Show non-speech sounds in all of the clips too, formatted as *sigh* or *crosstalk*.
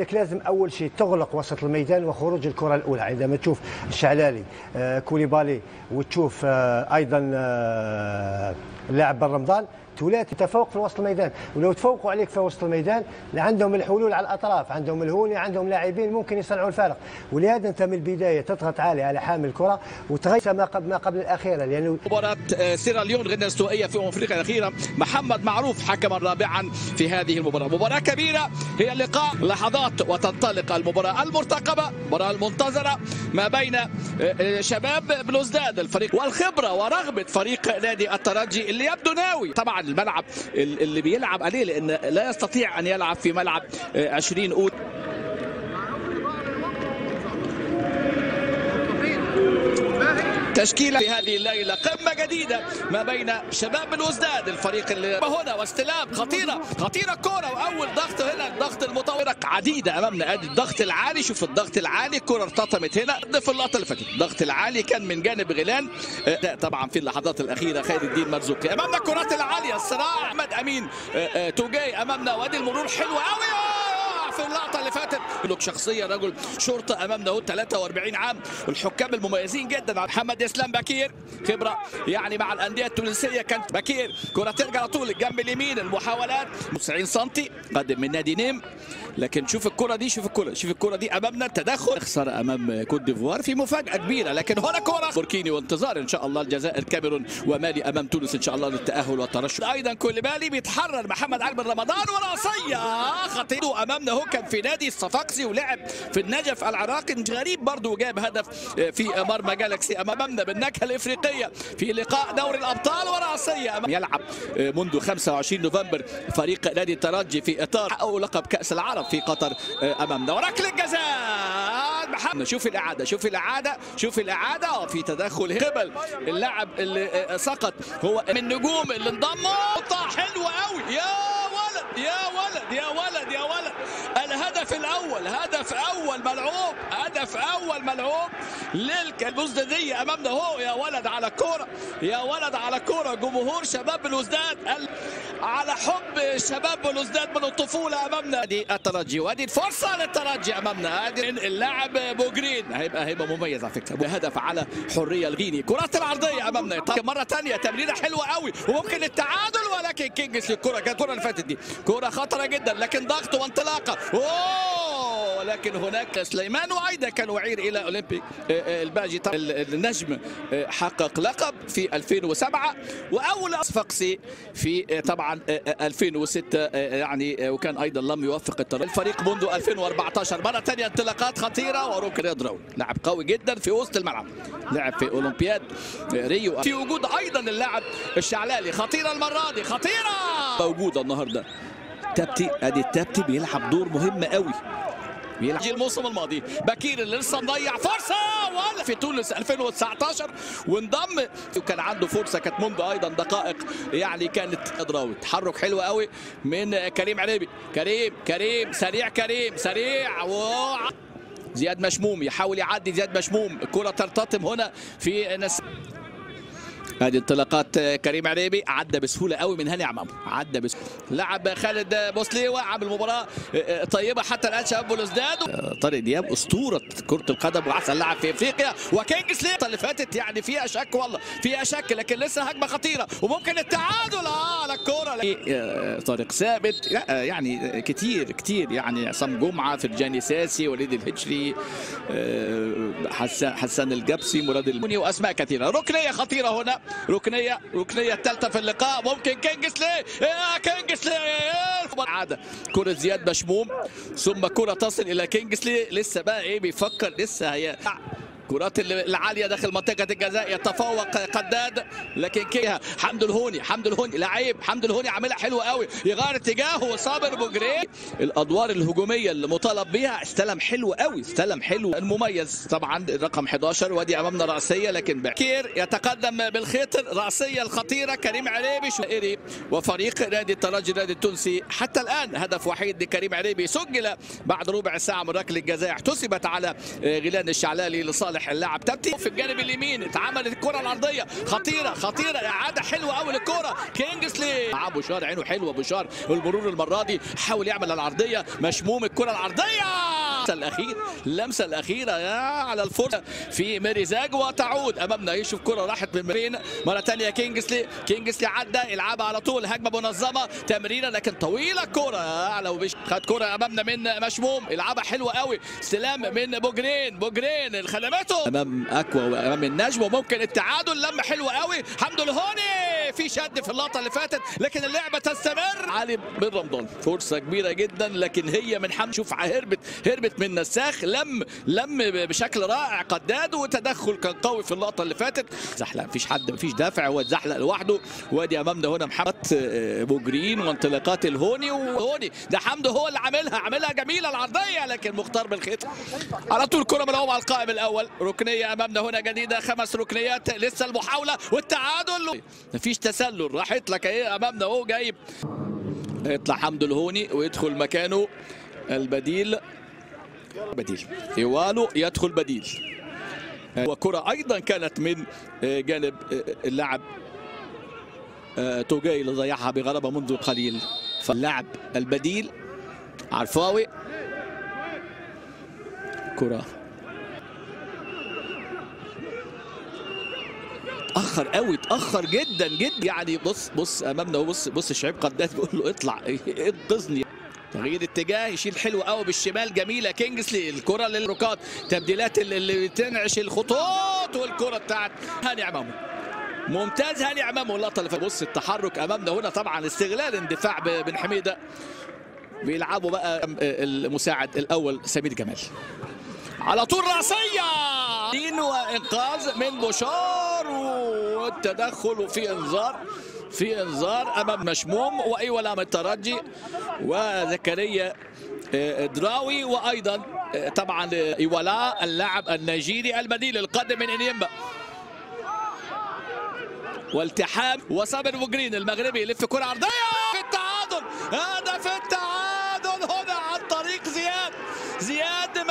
إنك لازم أول شيء تغلق وسط الميدان وخروج الكرة الأولى. عندما تشوف الشعلالي آه، كوليبالي وتشوف آه، أيضا آه، اللاعب بن رمضان تولات تفوق في وسط الميدان. ولو تفوقوا عليك في وسط الميدان عندهم الحلول على الأطراف. عندهم الهوني عندهم لاعبين ممكن يصنعوا الفارق. ولهذا أنت من البداية تضغط عالي على حامل الكرة وتغير ما قبل ما قبل الأخيرة لأنه مباراة آه، سيراليون غينيا الاستوائية في أمم أفريقيا الأخيرة. محمد معروف حكما رابعا في هذه المباراة. مباراة كبيرة هي اللقاء لحظات وتنطلق المباراة المرتقبة المباراة المنتظرة ما بين آه، آه، شباب بلوزداد الفريق والخبرة ورغبة فريق نادي الترجي اللي يبدو ناوي. طبعا الملعب اللي بيلعب عليه لأن لا يستطيع أن يلعب في ملعب آه، 20 أوت. تشكيلة في هذه الليلة. قمة جديدة ما بين شباب الوزداد الفريق اللي هنا واستلام خطيرة خطيرة كرة وأول ضغط هنا الضغط المطورق عديدة أمامنا. أدي الضغط العالي شوف الضغط العالي الكرة ارتطمت هنا في اللقطة اللي فاتت. الضغط العالي كان من جانب غيلان. ده طبعا في اللحظات الأخيرة خير الدين مرزوقي أمامنا الكرات العالية الصراع. أحمد أمين آه، آه، توجاي أمامنا وأدي المرور حلوة قوي في اللقطة اللي فاتت. لك شخصية رجل شرطة امامنا اهو 43 عام. الحكام المميزين جدا. محمد إسلام بكير خبرة يعني مع الأندية التونسية كانت بكير. كرة ترجع على طول الجنب اليمين المحاولات. 90 سم قدم من نادي نيم. لكن شوف الكرة دي شوف الكرة شوف الكرة دي أمامنا. التدخل اخسر أمام كوت ديفوار في مفاجأة كبيرة. لكن هنا كرة. بوركيني وانتظار إن شاء الله الجزائر كاميرون ومالي أمام تونس إن شاء الله للتأهل والترشح. أيضا كوليبالي بيتحرر. محمد علي بن رمضان وراسيه خطيره أمامنا هو كان في نادي الصفاقسي ولعب في النجف العراقي. غريب برضه جاب هدف في مرمى جالكسي امامنا بالنكهه الإفريقية في لقاء دوري الأبطال وراسيه يلعب منذ 25 نوفمبر فريق نادي الترجي في إطار حققوا لقب كأس العرب في قطر أمامنا. وركله جزاء محمد شوف الإعادة شوف الإعادة شوف الإعادة. آه، في تدخل قبل اللاعب اللي آه، سقط هو من النجوم اللي انضموا. حلوة قوي يا يا ولد يا ولد يا ولد. الهدف الأول هدف أول ملعوب هدف أول ملعوب للبوزداديه أمامنا أهو. يا ولد على الكوره يا ولد على الكوره جمهور شباب الوزداد ال- على حب شباب الوزداد من الطفولة أمامنا. دي الترجي وادي الفرصه للترجي أمامنا. ادي اللاعب بوجرين هيبقى هيبقى مميز على فكرة هدف على حرية الغيني. كرات العرضية أمامنا. مرة ثانية تمريرة حلوة قوي وممكن التعادل ولكن كينجز الكره كانت الكرة اللي فاتت دي. كرة خطرة جدا لكن ضغط وانطلاقة. أوه! ولكن هناك سليمان وعيدة كان وعير إلى أولمبيك. آه، آه، الباجي النجم آه، حقق لقب في 2007 وأول صفاقسي في طبعا آه، آه، 2006 آه، يعني وكان أيضا لم يوفق الفريق منذ 2014 مرة ثانية انطلاقات خطيرة وروك رياضراوي لاعب قوي جدا في وسط الملعب. لعب في أولمبياد ريو. في وجود أيضا اللاعب الشعلالي. خطيرة المرة دي خطيرة! موجوده النهارده. تابتي أدي التابتي بيلعب دور مهم قوي بيلعب. الموسم الماضي. بكير اللي لسه مضيع فرصة ولا في تونس 2019 وانضم. وكان عنده فرصة كانت منذ أيضا دقائق. يعني كانت ادراوي تحرك حلو قوي من كريم عريبي كريم كريم سريع كريم سريع. و زياد مشموم يحاول يعدي زياد مشموم. الكره ترتطم هنا في نس هذه انطلاقات كريم عريبي عدى بسهولة قوي من هاني عمامو عدى بسهولة. لعب خالد بوسليوه عمل مباراة طيبة حتى الآن شباب بلوزداد طارق دياب أسطورة كرة القدم وأحسن لاعب في إفريقيا. وكينجز لي اللي فاتت يعني فيها شك والله فيها شك لكن لسه هجمة خطيرة. وممكن التعادل. آه على الكورة. آه، طارق ثابت. يعني كتير كتير. يعني عصام جمعة فرجاني ساسي وليد الهجري آه، حسان الجبسي مراد المني وأسماء كثيرة. ركنية خطيرة هنا. ركنيه ركنية الثالثة في اللقاء. ممكن كينجسلي كينجسلي عادة. كرة زياد مشموم. ثم كرة تصل إلى كينجسلي لسه بقى إيه بيفكر. لسه هي كرات العالية داخل منطقة الجزاء يتفوق قداد لكن كيها حمد الهوني حمد الهوني لعيب حمد الهوني عاملها حلوة قوي يغير اتجاهه صابر بوجري. الأدوار الهجومية اللي مطالب بيها استلم حلو قوي استلم حلو. المميز طبعا الرقم 11 وادي أمامنا رأسية لكن بكير يتقدم بالخيط رأسية الخطيرة كريم عريبي شائري وفريق نادي الترجي النادي التونسي. حتى الآن هدف وحيد لكريم عريبي سجل بعد ربع ساعة من ركلة الجزاء احتسبت على غيلان الشعلالي لصالح صالح اللاعب تبتي في الجانب اليمين اتعملت الكرة العرضيه خطيرة خطيرة. إعادة حلوة قوي للكره كينجسلي مع بشار عينه حلوة بشار المرور المرة دي حاول يعمل العرضية. مشموم الكرة العرضيه اللمسه الأخير اللمسه الأخيرة يا على الفرصة في ميريزاج وتعود أمامنا يشوف كرة راحت من بين مرة ثانية كينجسلي كينجسلي عدى يلعبها على طول هجمة منظمة تمريرة لكن طويلة الكره على وبش خد كرة أمامنا من مشموم يلعبها حلوة قوي. استلام من بوجرين بوجرين خدمته. أمام أكوا وأمام النجم وممكن التعادل لما حلوة قوي. حمد الهوني في شد في اللقطة اللي فاتت لكن اللعبة تستمر. علي بن رمضان فرصة كبيرة جدا لكن هي من حمد. شوف هربت هربت من نساخ لم لم بشكل رائع قداد وتدخل كان قوي في اللقطة اللي فاتت. زحلق مفيش حد مفيش دافع هو اتزحلق لوحده. وادي أمامنا هنا محمد بوجرين وانطلاقات الهوني وهوني ده حمد هو اللي عاملها عاملها جميلة العرضية لكن مختار بالخيط على طول كرة ملعوبه على القائم الأول. ركنية أمامنا هنا جديدة خمس ركنيات لسه المحاولة والتعادل. مفيش تسلل راحت لك إيه أمامنا اهو جايب. يطلع حمد الهوني ويدخل مكانه البديل. بديل. ايوالو يدخل بديل. وكرة أيضا كانت من جانب اللاعب توجاي اللي ضيعها بغلبة منذ قليل. فاللاعب البديل عرفاوي. كرة. اتاخر قوي اتاخر جدا جدا. يعني بص بص أمامنا بص بص شعيب قداد بيقول له اطلع *laughs* انقذني. تغيير اتجاه يشيل حلو قوي بالشمال. جميلة كينجسلي الكره للركات تبديلات اللي تنعش الخطوط والكرة بتاعت هاني عمامو. ممتاز هاني عمامو اللقطة اللي بص التحرك امامنا هنا طبعا استغلال اندفاع بن حميده بيلعبوا بقى المساعد الأول سمير جمال. على طول رأسية. وإنقاذ من بشار والتدخل في انذار في انذار أمام مشموم وايولا من الترجي وزكريا دراوي وأيضا طبعا ايولا اللاعب النيجيري البديل القادم من إنيمبا. والتحام وصابر بوجرين المغربي يلف كره عرضيه في التعادل. هدف التعادل.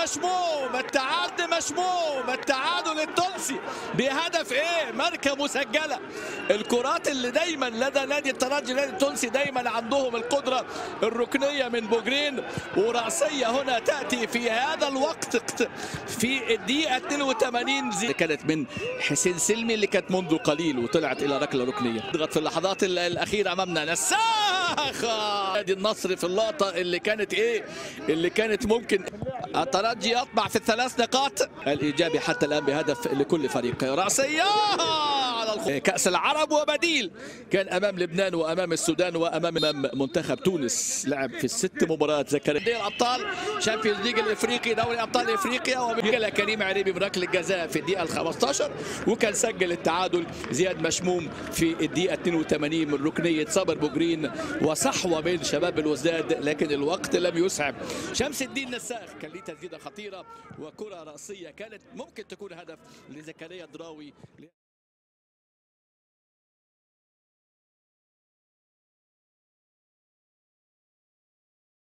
مشموم التعادل مشموم التعادل التونسي. بهدف إيه؟ ماركه مسجلة. الكرات اللي دايما لدى نادي الترجي النادي التونسي دايما عندهم القدرة الركنية من بوجرين ورأسية هنا تأتي في هذا الوقت في الدقيقة 82 زي كانت من حسين سلمي اللي كانت منذ قليل وطلعت إلى ركلة ركنية. ضغط في اللحظات الأخيرة أمامنا. نساخة! نادي النصر في اللقطة اللي كانت إيه؟ اللي كانت ممكن الترجي يطمع في الثلاث نقاط. الإيجابي حتى الآن بهدف لكل فريق. راسيه على كأس العرب وبديل. كان أمام لبنان وأمام السودان وأمام منتخب تونس. لعب في الست مباريات زكريا الأبطال Champions League الإفريقي دوري أبطال إفريقيا وبجل كريم عريبي بركله الجزاء في الدقيقة ال 15 وكان سجل التعادل زياد مشموم في الدقيقة 82 من ركنية صابر بوجرين وصحوة من شباب الوزداد لكن الوقت لم يسعف. شمس الدين نساخ كان ليه تسديدة خطيرة وكرة رأسية كانت ممكن تكون هدف لزكريا دراوي